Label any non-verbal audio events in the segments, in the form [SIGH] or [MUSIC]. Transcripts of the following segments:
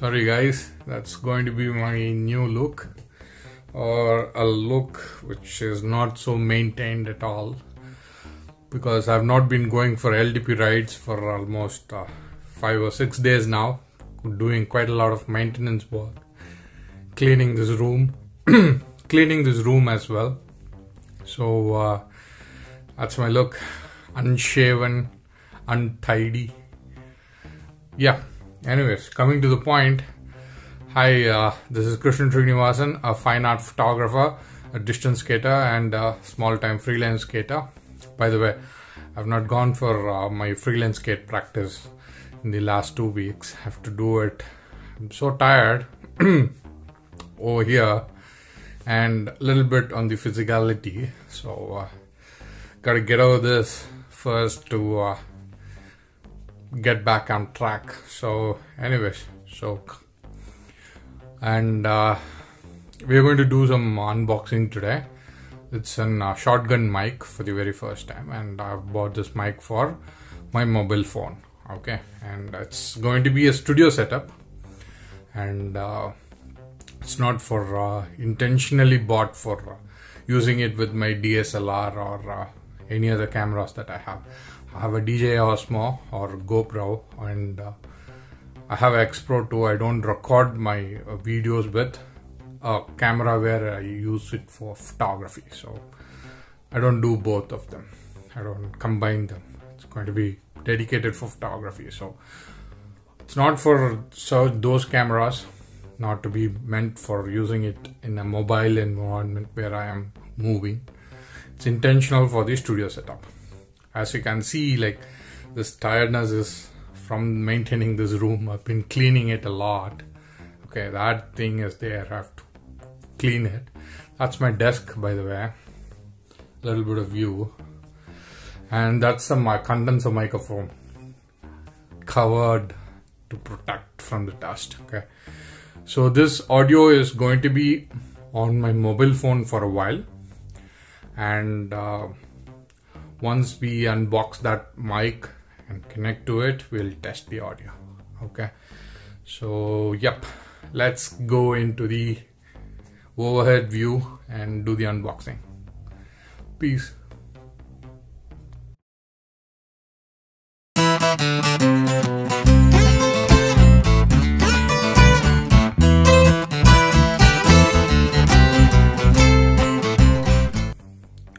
sorry guys. That's going to be my new look or a look which is not so maintained at all because I've not been going for LDP rides for almost uh, five or six days now doing quite a lot of maintenance work cleaning this room [CLEARS THROAT] cleaning this room as well. So uh, that's my look. Unshaven untidy. Yeah anyways coming to the point. Hi uh, this is krishnan srinivasan a fine art photographer a distance skater and a small time freeline skater. By the way i've not gone for uh, my freeline skate practice in the last two weeks. Have to do it. I'm so tired [CLEARS THROAT] over here and a little bit on the physicality. So uh, gotta get over this first to uh, get back on track. So anyways so and uh, we're going to do some unboxing today. It's a uh, shotgun mic for the very first time and i've bought this mic for my mobile phone okay? And it's going to be a studio setup and uh, it's not for uh, intentionally bought for uh, using it with my dslr or uh, any other cameras that i have I have a DJI Osmo or GoPro and uh, I have X Pro 2. I don't record my uh, videos with a camera where I use it for photography. So I don't do both of them. I don't combine them. It's going to be dedicated for photography. So it's not for so those cameras, not to be meant for using it in a mobile environment where I am moving. It's intentional for the studio setup. As you can see like this tiredness is from maintaining this room. I've been cleaning it a lot. Okay that thing is there. I have to clean it. That's my desk by the way. A little bit of view. And that's some my condenser microphone. Covered to protect from the dust okay? So this audio is going to be on my mobile phone for a while and uh, once we unbox that mic and connect to it we'll test the audio. Okay? So yep. Let's go into the overhead view and do the unboxing. Peace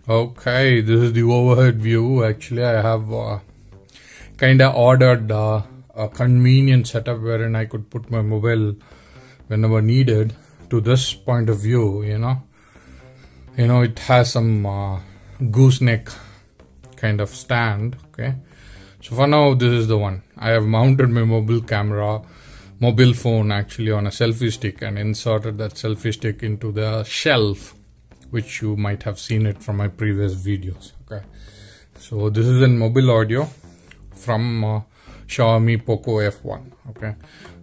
Okay, this is the overhead view. Actually, I have uh, kind of ordered uh, a convenient setup wherein I could put my mobile whenever needed to this point of view. You know, you know, it has some uh, gooseneck kind of stand. Okay, so for now, this is the one. I have mounted my mobile camera, mobile phone actually on a selfie stick and inserted that selfie stick into the shelf which you might have seen it from my previous videos okay? So this is a mobile audio from uh, Xiaomi Poco F1 okay?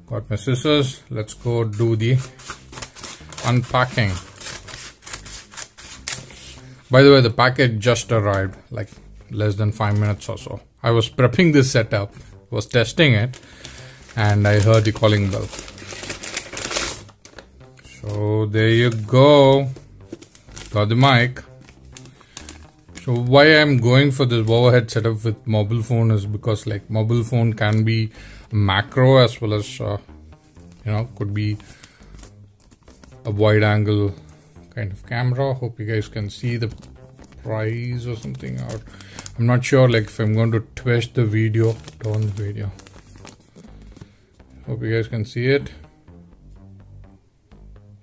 Got my scissors. Let's go do the unpacking. By the way the package just arrived like less than five minutes or so. I was prepping this setup was testing it and I heard the calling bell. So there you go got the mic. So why i'm going for this overhead setup with mobile phone is because like mobile phone can be macro as well as uh, you know could be a wide angle kind of camera. Hope you guys can see the price or something or i'm not sure like if i'm going to twist the video. Turn the video. Hope you guys can see it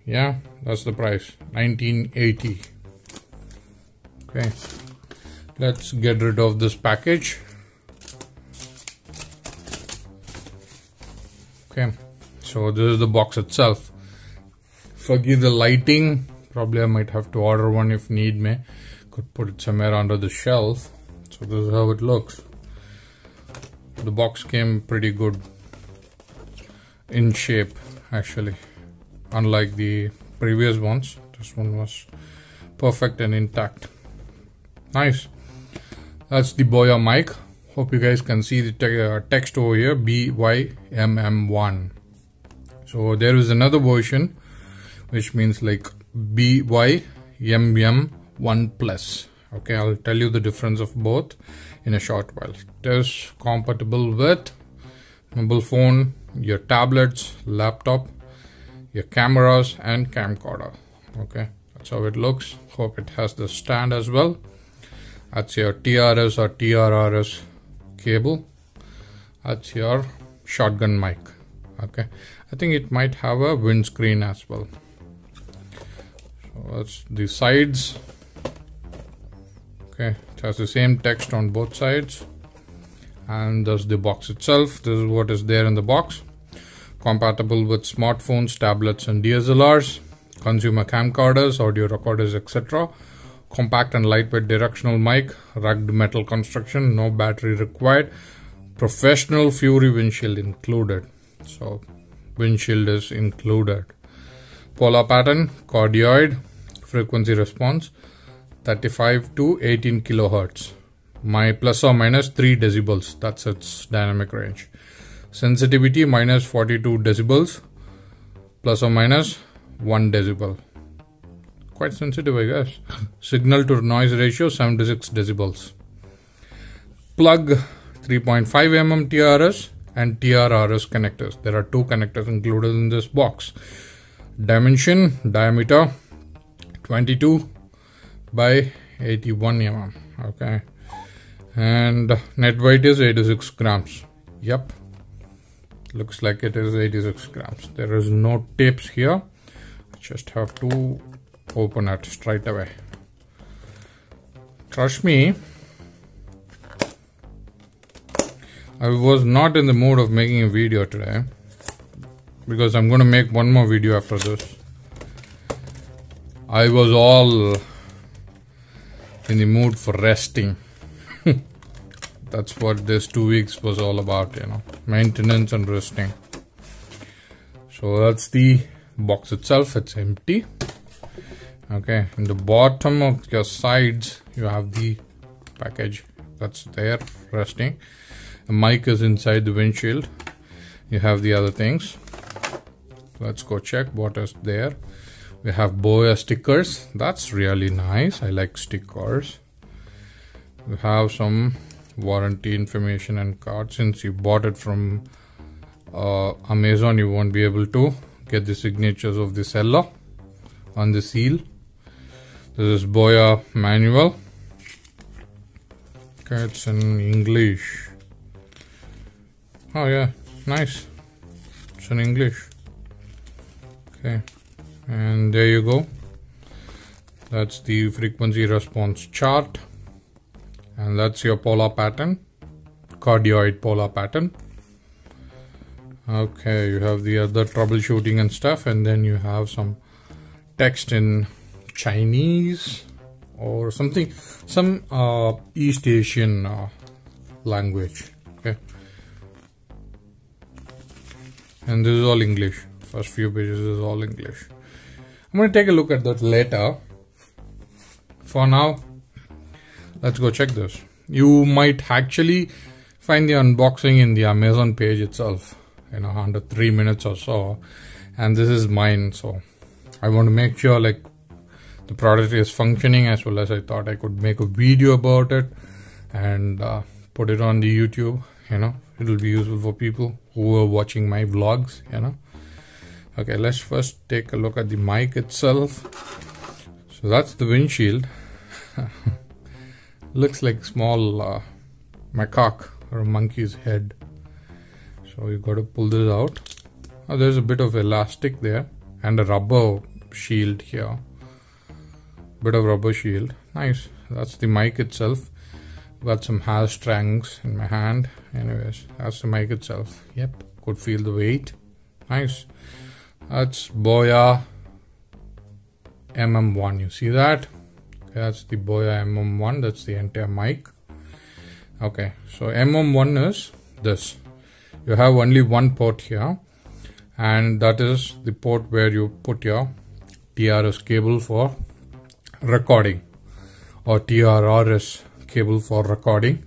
yeah that's the price. 1980 okay. Let's get rid of this package. Okay. So this is the box itself. Forgive the lighting. Probably I might have to order one if need may. Could put it somewhere under the shelf. So this is how it looks. The box came pretty good in shape actually unlike the previous ones this one was perfect and intact. Nice. That's the boya mic. Hope you guys can see the te uh, text over here bymm1 so there is another version which means like BYMM1 plus. Okay I'll tell you the difference of both in a short while. It is compatible with mobile phone your tablets laptop your cameras and camcorder okay? That's how it looks. Hope it has the stand as well. That's your TRS or TRRS cable. That's your shotgun mic okay? I think it might have a windscreen as well. So that's the sides okay? It has the same text on both sides. And there's the box itself. This is what is there in the box compatible with smartphones tablets and DSLRs consumer camcorders audio recorders etc compact and lightweight directional mic rugged metal construction no battery required. Professional fury windshield included. So windshield is included. Polar pattern cardioid frequency response 35 to 18 kilohertz. My plus or minus 3 decibels. That's its dynamic range sensitivity minus 42 decibels plus or minus 1 decibel. Quite sensitive i guess. [LAUGHS] Signal to noise ratio 76 decibels. Plug 3.5 mm trs and trrs connectors. There are two connectors included in this box. Dimension diameter 22 by 81 mm okay? And net weight is 86 grams. Yep looks like it is 86 grams. There is no tapes here. Just have to open it straight away. Trust me I was not in the mood of making a video today because I'm going to make one more video after this. I was all in the mood for resting that's what this two weeks was all about you know. Maintenance and resting. So that's the box itself. It's empty. Okay in the bottom of your sides you have the package that's there resting. The mic is inside the windshield. You have the other things. Let's go check what is there. We have boya stickers. That's really nice. I like stickers. We have some warranty information and card. Since you bought it from uh, Amazon you won't be able to get the signatures of the seller on the seal. This is Boya manual. Okay it's in English. Oh yeah. Nice. It's in English. Okay. And there you go. That's the frequency response chart and that's your polar pattern. Cardioid polar pattern. Okay you have the other troubleshooting and stuff and then you have some text in Chinese or something some uh, East Asian uh, language okay? And this is all English. First few pages is all English. I'm going to take a look at that later. For now let's go check this. You might actually find the unboxing in the amazon page itself you know under three minutes or so and this is mine so i want to make sure like the product is functioning as well as i thought i could make a video about it and uh, put it on the youtube you know. It'll be useful for people who are watching my vlogs you know. Okay let's first take a look at the mic itself. So that's the windshield [LAUGHS] looks like small uh, macaque or a monkey's head. So you got to pull this out. Oh, there's a bit of elastic there and a rubber shield here. Bit of rubber shield. Nice. That's the mic itself. Got some hair strands in my hand. Anyways that's the mic itself. Yep could feel the weight. Nice. That's boya mm1 you see that that's the Boya MM1 that's the entire mic. Okay so MM1 is this. You have only one port here and that is the port where you put your TRS cable for recording or TRRS cable for recording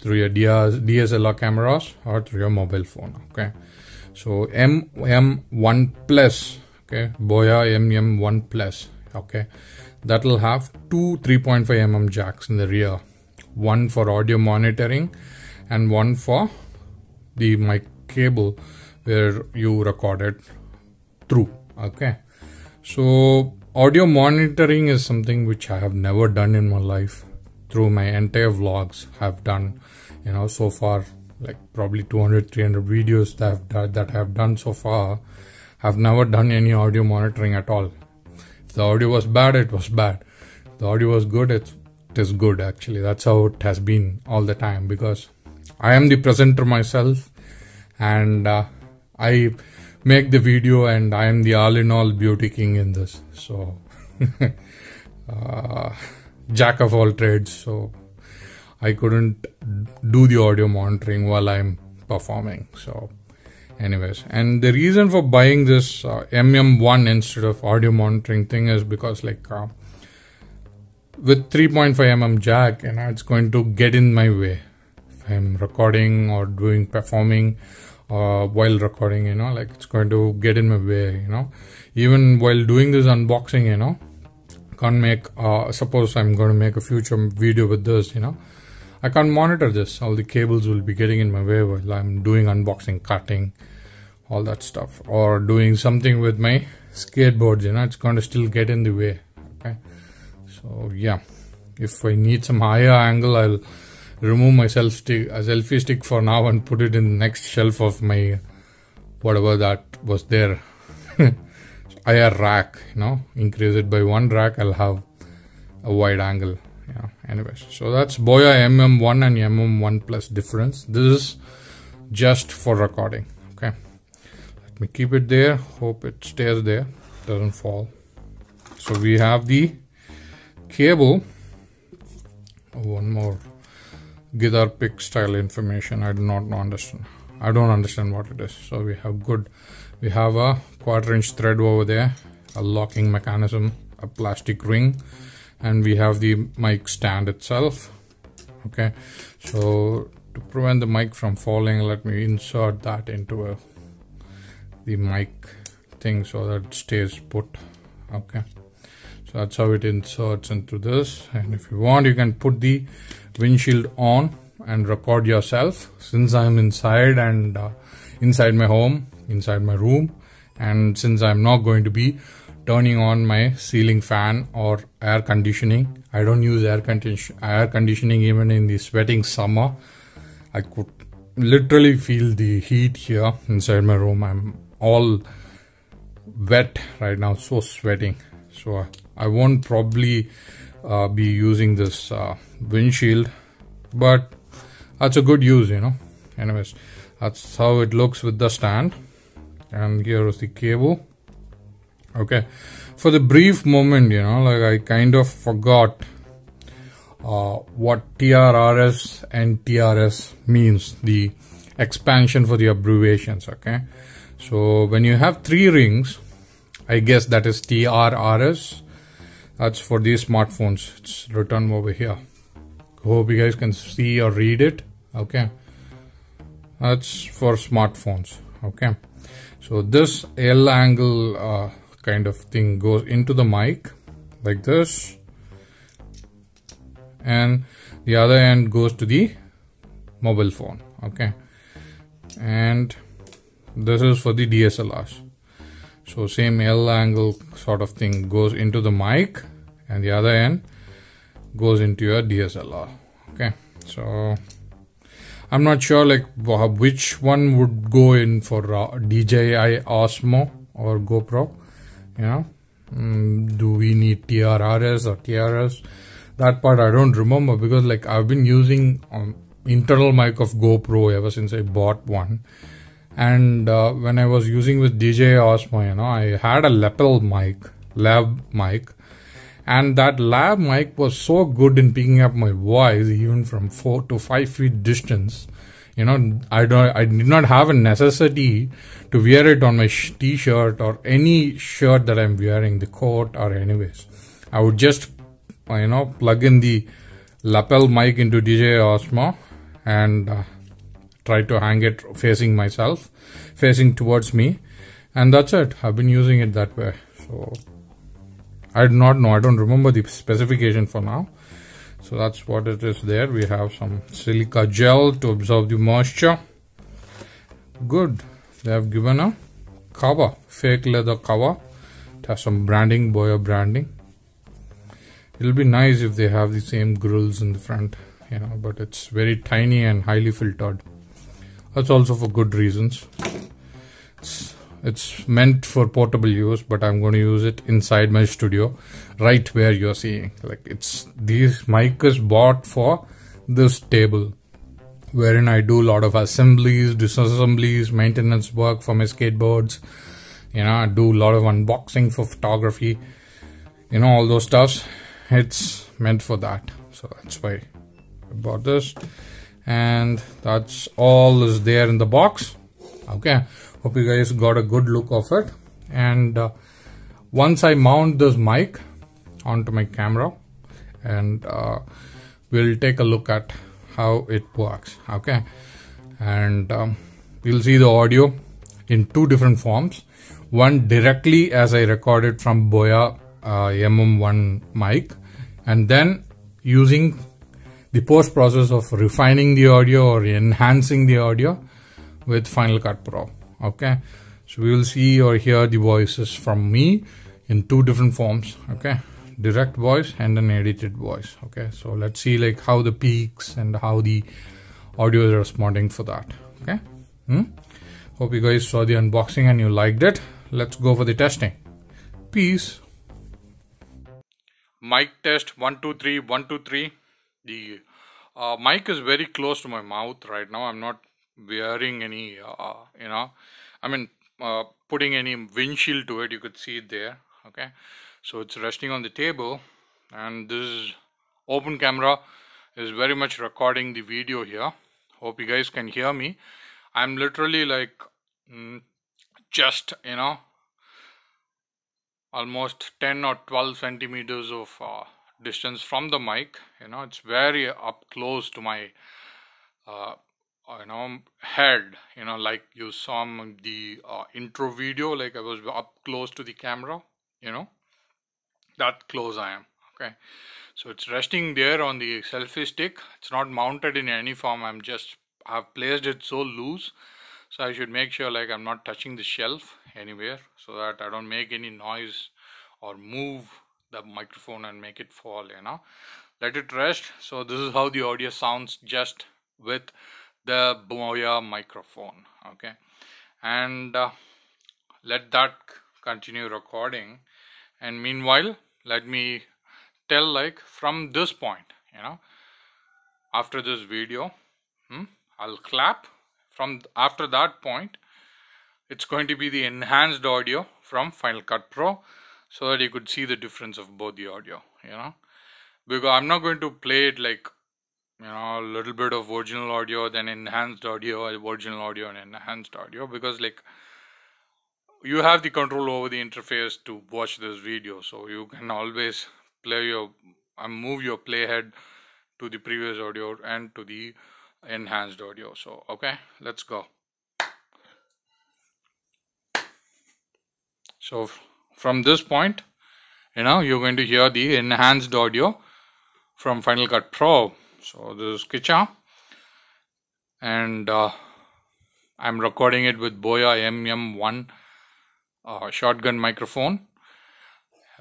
through your DSLR cameras or through your mobile phone okay? So mm1 plus okay? Boya mm1 plus okay that will have two 3.5 mm jacks in the rear. One for audio monitoring and one for the mic cable where you record it through okay? So audio monitoring is something which i have never done in my life through my entire vlogs have done you know so far like probably 200 300 videos that I've done, that I've done so far have never done any audio monitoring at all the audio was bad it was bad the audio was good it is good actually that's how it has been all the time because I am the presenter myself and uh, I make the video and I am the all in all beauty king in this so [LAUGHS] uh, jack of all trades so I couldn't do the audio monitoring while I'm performing. So, anyways, and the reason for buying this uh, MM1 instead of audio monitoring thing is because like uh, with 3.5 mm jack, and you know, it's going to get in my way if I'm recording or doing performing. Uh, while recording, you know, like it's going to get in my way, you know. Even while doing this unboxing, you know, can't make. Uh, suppose I'm going to make a future video with this, you know I can't monitor this. All the cables will be getting in my way while I'm doing unboxing, cutting, all that stuff. Or doing something with my skateboards, you know, it's going to still get in the way. Okay. So yeah, if I need some higher angle, I'll remove my self stick, a selfie stick for now and put it in the next shelf of my whatever that was there. [LAUGHS] higher rack, you know, increase it by one rack, I'll have a wide angle yeah anyways so that's boya mm1 and mm1 plus difference this is just for recording me keep it there hope it stays there doesn't fall. So we have the cable. Oh, one more. Guitar pick style information i do not understand. I don't understand what it is. So we have good. We have a quarter inch thread over there a locking mechanism a plastic ring and we have the mic stand itself. Okay. So to prevent the mic from falling let me insert that into a, the mic thing so that it stays put okay so that's how it inserts into this and if you want you can put the windshield on and record yourself since i'm inside and uh, inside my home inside my room and since i'm not going to be turning on my ceiling fan or air conditioning. I don't use air, condition air conditioning even in the sweating summer. I could literally feel the heat here inside my room. I'm all wet right now, so sweating. So I won't probably uh, be using this uh, windshield, but that's a good use, you know. Anyways, that's how it looks with the stand. And here is the cable okay for the brief moment you know like i kind of forgot uh, what trrs and trs means the expansion for the abbreviations okay so when you have three rings i guess that is trrs that's for these smartphones. It's written over here. Hope you guys can see or read it. Okay. That's for smartphones. Okay. So this l angle uh, kind of thing goes into the mic like this. And the other end goes to the mobile phone. Okay. And this is for the DSLRs so same L angle sort of thing goes into the mic and the other end goes into your DSLR okay? So I'm not sure like which one would go in for uh, DJI Osmo or GoPro you know? Mm, do we need trrs or trs that part i don't remember because like i've been using um, internal mic of gopro ever since i bought one and uh, when i was using with dj osmo you know i had a lapel mic lav mic. And that lav mic was so good in picking up my voice even from four to five feet distance. You know i don't i did not have a necessity to wear it on my t-shirt or any shirt that i'm wearing the coat or anyways. I would just you know plug in the lapel mic into dj osmo and uh, try to hang it facing myself facing towards me. And that's it. I've been using it that way. So i do not know. I don't remember the specification for now. So that's what it is there. We have some silica gel to absorb the moisture. Good. They have given a cover fake leather cover. It has some branding Boya branding. It'll be nice if they have the same grills in the front you know but it's very tiny and highly filtered that's also for good reasons. It's, it's meant for portable use but i'm going to use it inside my studio right where you're seeing. Like it's this mic is bought for this table wherein i do a lot of assemblies disassemblies maintenance work for my skateboards. You know i do a lot of unboxing for photography you know all those stuffs. It's meant for that. So that's why I bought this and that's all is there in the box. Okay. Hope you guys got a good look of it. And uh, once I mount this mic onto my camera and uh, we'll take a look at how it works. Okay. And um, we'll see the audio in two different forms. One directly as I recorded from Boya uh, MM1 mic. And then using the post process of refining the audio or enhancing the audio with Final Cut Pro. Okay, so we will see or hear the voices from me in two different forms. Okay, direct voice and an edited voice. Okay, so let's see like how the peaks and how the audio is responding for that. Okay, hmm? hope you guys saw the unboxing and you liked it. Let's go for the testing. Peace mic test one two three one two three the uh, mic is very close to my mouth right now. I'm not wearing any uh, you know i mean uh, putting any windshield to it you could see it there okay? So it's resting on the table and this open camera is very much recording the video here. Hope you guys can hear me. I'm literally like mm, just you know almost 10 or 12 centimeters of uh, distance from the mic you know it's very up close to my uh, you know head you know like you saw the uh, intro video like I was up close to the camera you know that close I am okay? So it's resting there on the selfie stick. It's not mounted in any form. I'm just I've placed it so loose so I should make sure like I'm not touching the shelf anywhere so that I don't make any noise or move the microphone and make it fall you know. Let it rest. So this is how the audio sounds just with the Boya microphone okay? And uh, let that continue recording. And meanwhile let me tell like from this point you know after this video hmm, I'll clap. From after that point it's going to be the enhanced audio from Final Cut Pro so that you could see the difference of both the audio you know? Because I'm not going to play it like you know a little bit of original audio then enhanced audio original audio and enhanced audio because like you have the control over the interface to watch this video so you can always play your and move your playhead to the previous audio and to the enhanced audio so okay? Let's go. So from this point you know you're going to hear the enhanced audio from Final Cut Pro. So this is Kicha. And uh, I'm recording it with Boya MM1 uh, shotgun microphone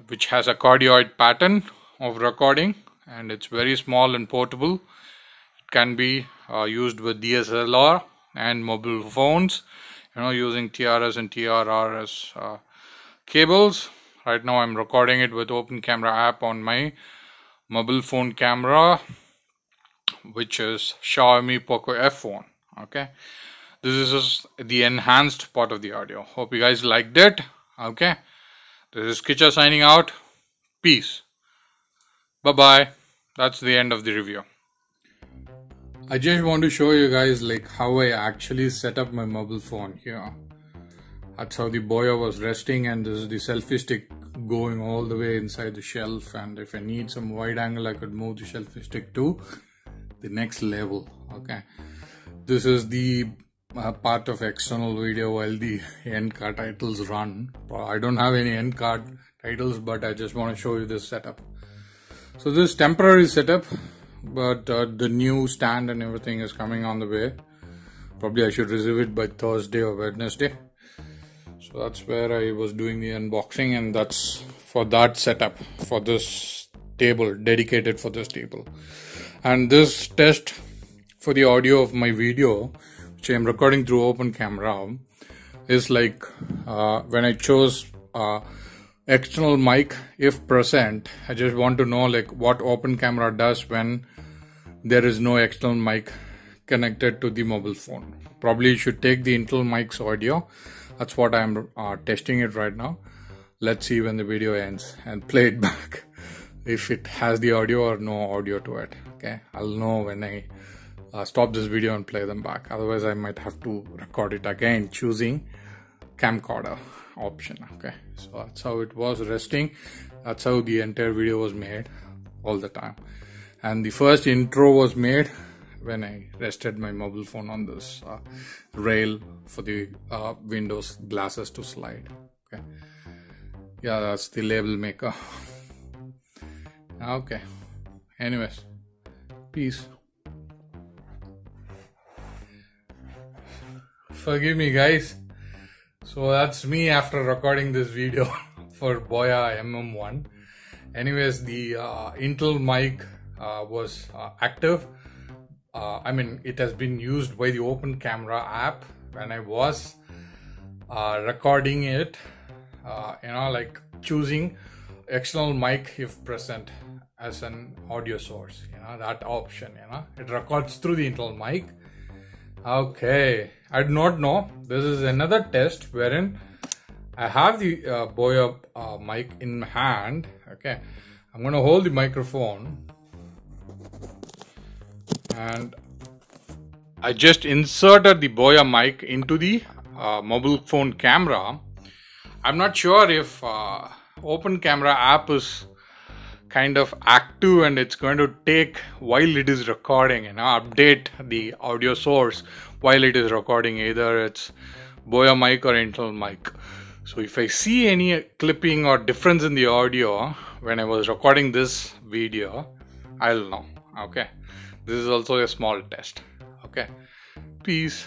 which has a cardioid pattern of recording and it's very small and portable. It can be uh, used with DSLR and mobile phones you know using TRS and TRRS uh, cables. Right now I'm recording it with open camera app on my mobile phone camera which is Xiaomi Poco F1 okay? This is the enhanced part of the audio. Hope you guys liked it okay? This is Kicha signing out. Peace. Bye bye that's the end of the review. I just want to show you guys like how I actually set up my mobile phone here that's how the Boya was resting and this is the selfie stick going all the way inside the shelf and if I need some wide angle I could move the selfie stick to the next level okay this is the uh, part of external video while the end card titles run. I don't have any end card titles, but I just want to show you this setup. So this temporary setup, but uh, the new stand and everything is coming on the way. Probably I should receive it by Thursday or Wednesday. So that's where I was doing the unboxing and that's for that setup for this table dedicated for this table. And this test for the audio of my video which I'm recording through open camera is like uh, when I chose uh, external mic if present I just want to know like what open camera does when there is no external mic connected to the mobile phone probably you should take the internal mic's audio that's what I'm uh, testing it right now. Let's see when the video ends and play it [LAUGHS] back. If it has the audio or no audio to it okay? I'll know when I uh, stop this video and play them back. Otherwise I might have to record it again choosing camcorder option okay? So that's how it was resting. That's how the entire video was made all the time. And the first intro was made when I rested my mobile phone on this uh, rail for the uh, windows glasses to slide okay? Yeah that's the label maker. [LAUGHS] Okay. Anyways peace. Forgive me guys. So that's me after recording this video [LAUGHS] for boya mm1 anyways the uh, intel mic uh, was uh, active uh, i mean it has been used by the open camera app when i was uh, recording it uh, you know like choosing external mic if present as an audio source you know that option you know. It records through the internal mic. Okay, I do not know. This is another test wherein I have the uh, Boya uh, mic in hand. Okay, I'm to hold the microphone and I just inserted the Boya mic into the uh, mobile phone camera. I'm not sure if uh, Open Camera app is kind of active and it's going to take while it is recording you know update the audio source while it is recording either it's boya mic or internal mic so if i see any clipping or difference in the audio when i was recording this video i'll know okay this is also a small test. Okay. Peace